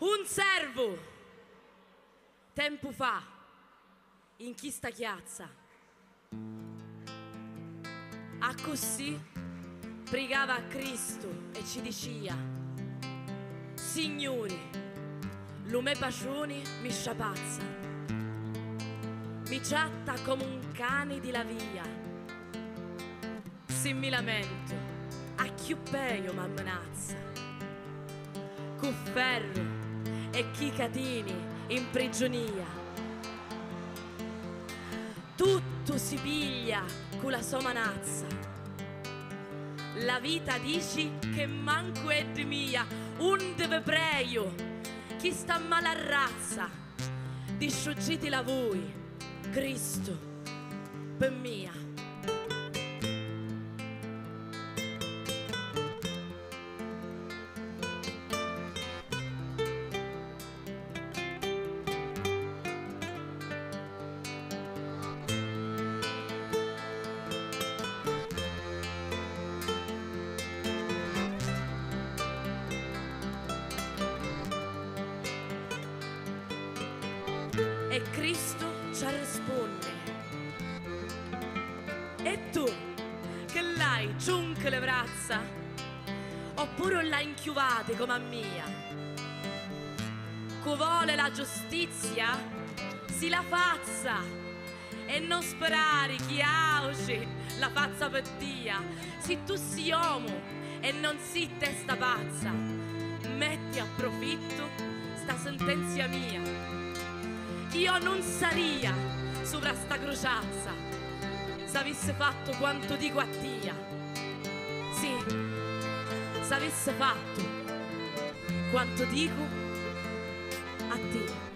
Un servo, tempo fa, in chi chiazza, a così pregava a Cristo e ci diceva, Signore, lume pacioni mi sciapazza, mi chatta come un cane di la via, se mi lamento, a chi peio m'ammanazza, con ferro e chi catini in prigionia. Tutto si piglia con la sua manazza. La vita dici che manco è di mia, un deve preio, chi sta male a razza, disciugitela voi, Cristo, per mia. E Cristo ci risponde. E tu, che l'hai giunche le braccia? Oppure l'hai inchiuvate come a mia? Cu vuole la giustizia? Si la faccia e non sperare chi auci la faccia per dia. Se tu sei uomo e non sei testa pazza, metti a profitto sta sentenza mia io non saria sopra sta crociazza se avesse fatto quanto dico a tia. Sì, se avesse fatto quanto dico a te.